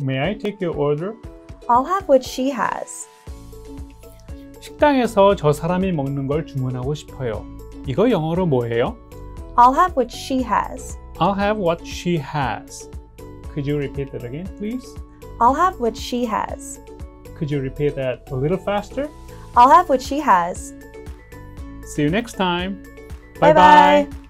May I take your order? I'll have what she has. 식당에서 저 사람이 먹는 걸 주문하고 싶어요. 이거 영어로 뭐예요? I'll have what she has. I'll have what she has. Could you repeat that again, please? I'll have what she has. Could you repeat that a little faster? I'll have what she has. See you next time. Bye Bye bye. bye.